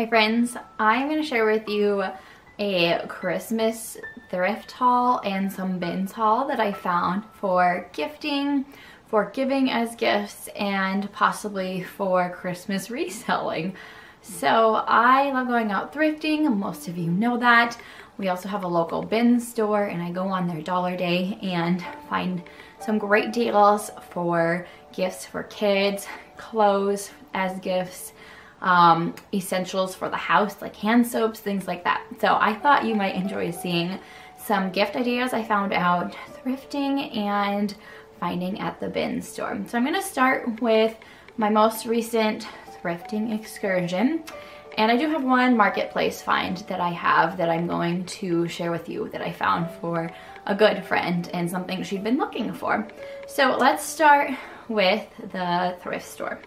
Hi friends, I'm going to share with you a Christmas thrift haul and some bins haul that I found for gifting, for giving as gifts, and possibly for Christmas reselling. So I love going out thrifting, most of you know that. We also have a local bin store and I go on their dollar day and find some great deals for gifts for kids, clothes as gifts, um, essentials for the house like hand soaps, things like that. So I thought you might enjoy seeing some gift ideas I found out thrifting and finding at the bin store. So I'm gonna start with my most recent thrifting excursion. And I do have one marketplace find that I have that I'm going to share with you that I found for a good friend and something she'd been looking for. So let's start with the thrift store.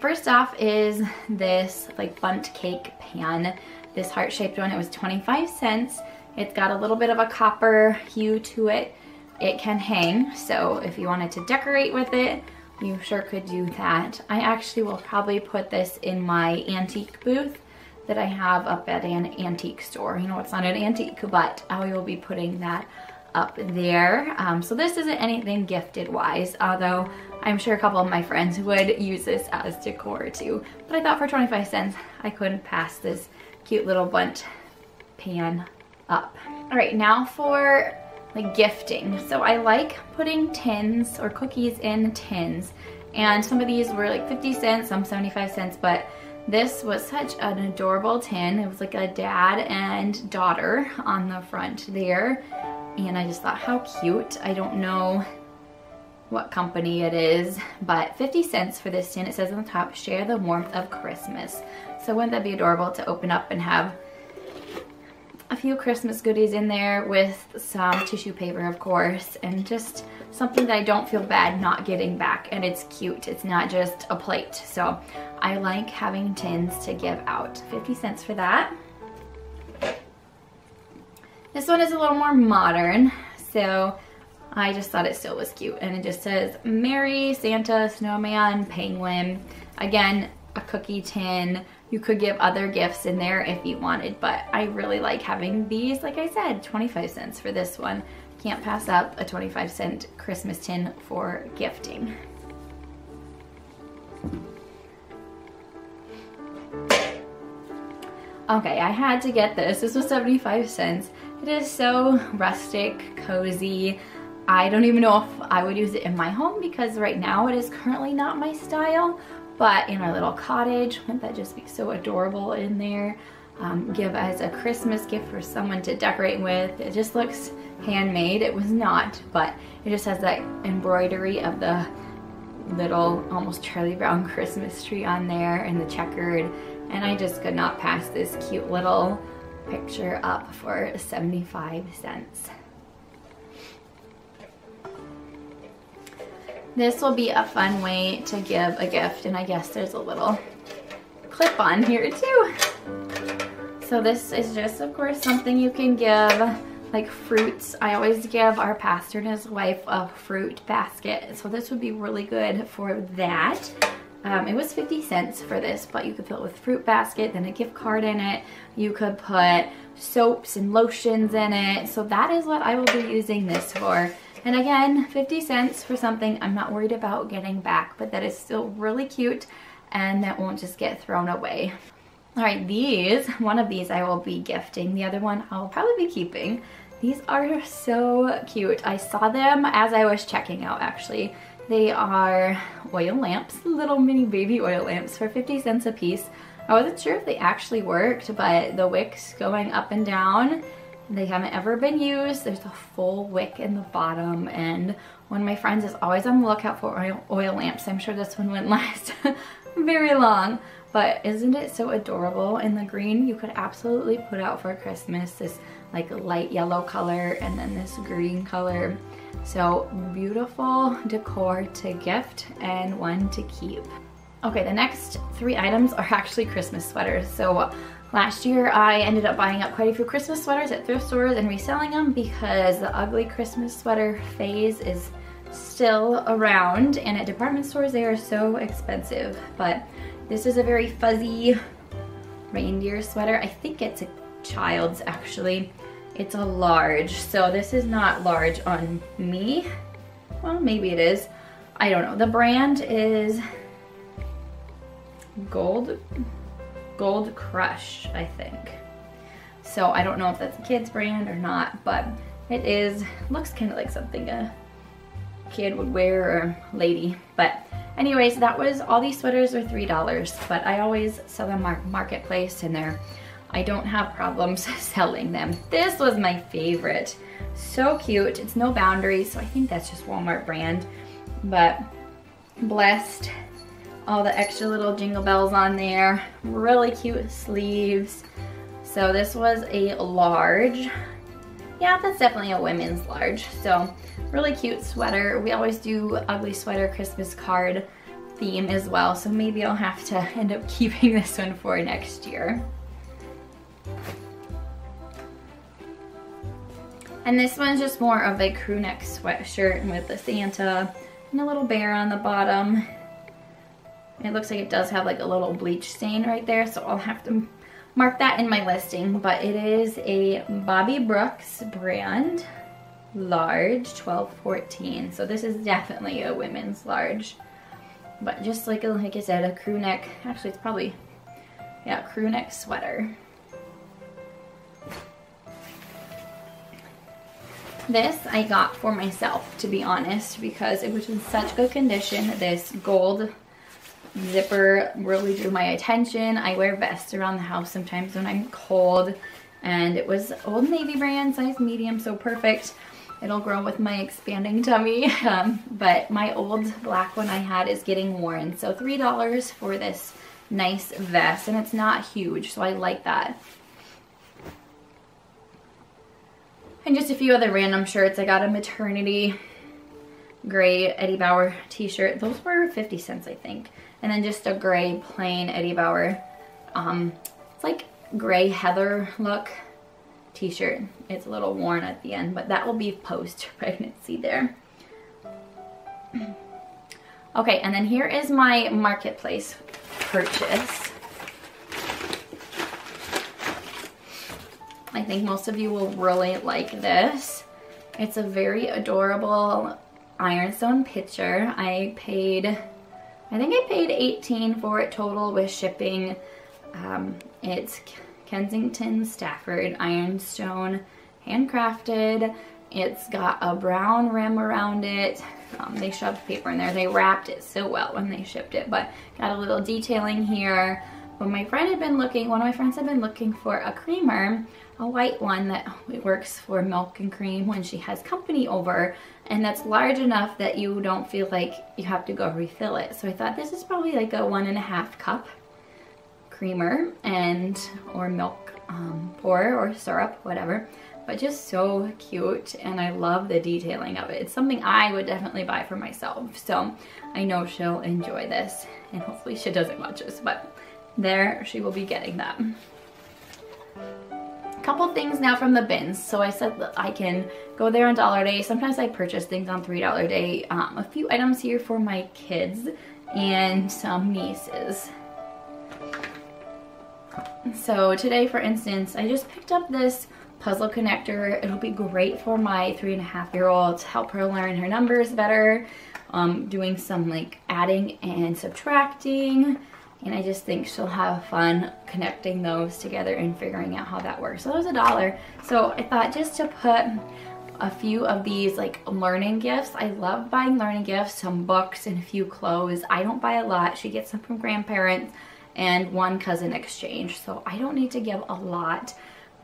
First off is this like Bundt cake pan, this heart-shaped one. It was 25 cents. It's got a little bit of a copper hue to it. It can hang, so if you wanted to decorate with it, you sure could do that. I actually will probably put this in my antique booth that I have up at an antique store. You know, it's not an antique, but I will be putting that up there. Um, so this isn't anything gifted wise, although I'm sure a couple of my friends would use this as decor too. But I thought for 25 cents, I couldn't pass this cute little Bundt pan up. All right, now for like gifting. So I like putting tins or cookies in tins. And some of these were like 50 cents, some 75 cents, but this was such an adorable tin. It was like a dad and daughter on the front there. And I just thought, how cute. I don't know what company it is, but 50 cents for this tin. It says on the top, share the warmth of Christmas. So wouldn't that be adorable to open up and have a few Christmas goodies in there with some tissue paper, of course, and just something that I don't feel bad not getting back. And it's cute. It's not just a plate. So I like having tins to give out. 50 cents for that. This one is a little more modern. So I just thought it still was cute. And it just says Mary, Santa, Snowman, Penguin. Again, a cookie tin. You could give other gifts in there if you wanted, but I really like having these, like I said, 25 cents for this one. Can't pass up a 25 cent Christmas tin for gifting. Okay, I had to get this. This was 75 cents. It is so rustic, cozy. I don't even know if I would use it in my home because right now it is currently not my style, but in our little cottage, wouldn't that just be so adorable in there? Um, give as a Christmas gift for someone to decorate with. It just looks handmade. It was not, but it just has that embroidery of the little almost Charlie Brown Christmas tree on there and the checkered. And I just could not pass this cute little picture up for 75 cents. This will be a fun way to give a gift and I guess there's a little clip on here too. So this is just of course something you can give like fruits. I always give our pastor and his wife a fruit basket. So this would be really good for that. Um, it was 50 cents for this, but you could fill it with fruit basket, then a gift card in it. You could put soaps and lotions in it. So that is what I will be using this for. And again, 50 cents for something I'm not worried about getting back, but that is still really cute and that won't just get thrown away. All right, these, one of these I will be gifting. The other one I'll probably be keeping. These are so cute. I saw them as I was checking out actually. They are oil lamps, little mini baby oil lamps for 50 cents a piece. I wasn't sure if they actually worked, but the wicks going up and down they haven't ever been used. There's a full wick in the bottom and one of my friends is always on the lookout for oil, oil lamps. I'm sure this one wouldn't last very long, but isn't it so adorable? In the green, you could absolutely put out for Christmas this like light yellow color and then this green color. So beautiful decor to gift and one to keep. Okay, the next three items are actually Christmas sweaters. So Last year I ended up buying up quite a few Christmas sweaters at thrift stores and reselling them because the ugly Christmas sweater phase is still around and at department stores they are so expensive. But this is a very fuzzy reindeer sweater. I think it's a child's actually. It's a large, so this is not large on me. Well, maybe it is. I don't know. The brand is Gold, Gold Crush, I think. So I don't know if that's a kid's brand or not, but it is, looks kind of like something a kid would wear or lady. But anyways, that was, all these sweaters are $3, but I always sell them mar marketplace and they're, I don't have problems selling them. This was my favorite. So cute. It's no boundaries, so I think that's just Walmart brand. But blessed all the extra little jingle bells on there. Really cute sleeves. So this was a large. Yeah, that's definitely a women's large. So really cute sweater. We always do ugly sweater Christmas card theme as well. So maybe I'll have to end up keeping this one for next year. And this one's just more of a crew neck sweatshirt with the Santa and a little bear on the bottom. It looks like it does have like a little bleach stain right there, so I'll have to mark that in my listing. But it is a Bobby Brooks brand, large, 1214. So this is definitely a women's large. But just like, like I said, a crew neck, actually it's probably, yeah, crew neck sweater. This I got for myself, to be honest, because it was in such good condition. This gold zipper really drew my attention. I wear vests around the house sometimes when I'm cold. And it was Old Navy brand, size medium, so perfect. It'll grow with my expanding tummy. Um, but my old black one I had is getting worn. So $3 for this nice vest. And it's not huge, so I like that. And just a few other random shirts. I got a maternity gray Eddie Bauer t-shirt. Those were 50 cents, I think. And then just a gray plain Eddie Bauer. Um, it's like gray heather look t-shirt. It's a little worn at the end, but that will be post-pregnancy there. okay, and then here is my marketplace purchase. I think most of you will really like this. It's a very adorable ironstone pitcher. I paid I think I paid 18 for it total with shipping. Um, it's Kensington Stafford Ironstone handcrafted. It's got a brown rim around it. Um, they shoved paper in there. They wrapped it so well when they shipped it, but got a little detailing here. When my friend had been looking, one of my friends had been looking for a creamer, a white one that works for milk and cream when she has company over and that's large enough that you don't feel like you have to go refill it. So I thought this is probably like a one and a half cup creamer and or milk um, pour or syrup, whatever. But just so cute and I love the detailing of it. It's something I would definitely buy for myself. So I know she'll enjoy this and hopefully she doesn't watch this, but there she will be getting that A couple things now from the bins. So I said that I can go there on Dollar Day. Sometimes I purchase things on $3 Day. Um, a few items here for my kids and some nieces. So today, for instance, I just picked up this puzzle connector. It'll be great for my three and a half year old to help her learn her numbers better. Um, doing some like adding and subtracting and I just think she'll have fun connecting those together and figuring out how that works. So that was a dollar. So I thought just to put a few of these like learning gifts. I love buying learning gifts, some books and a few clothes. I don't buy a lot. She gets some from grandparents and one cousin exchange. So I don't need to give a lot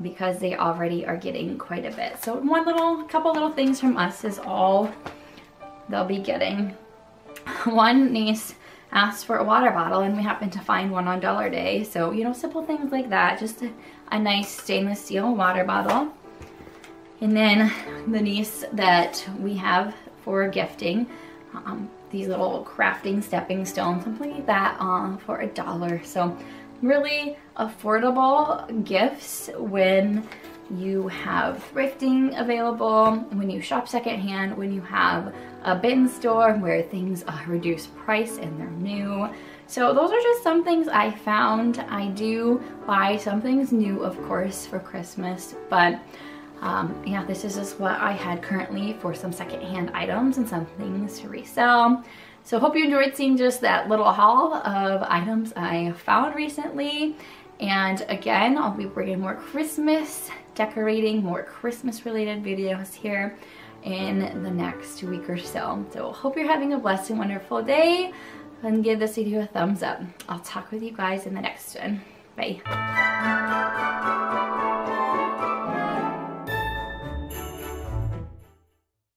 because they already are getting quite a bit. So one little, couple little things from us is all they'll be getting. One niece asked for a water bottle and we happened to find one on Dollar Day. So, you know, simple things like that. Just a, a nice stainless steel water bottle. And then the niece that we have for gifting, um, these little crafting stepping stones, something like that uh, for a dollar. So really affordable gifts when you have thrifting available, when you shop secondhand, when you have a bin store where things are reduced price and they're new. So those are just some things I found. I do buy some things new, of course, for Christmas, but um, yeah, this is just what I had currently for some secondhand items and some things to resell. So hope you enjoyed seeing just that little haul of items I found recently. And again, I'll be bringing more Christmas decorating, more Christmas related videos here in the next week or so. So hope you're having a blessed and wonderful day and give this video a thumbs up. I'll talk with you guys in the next one. Bye.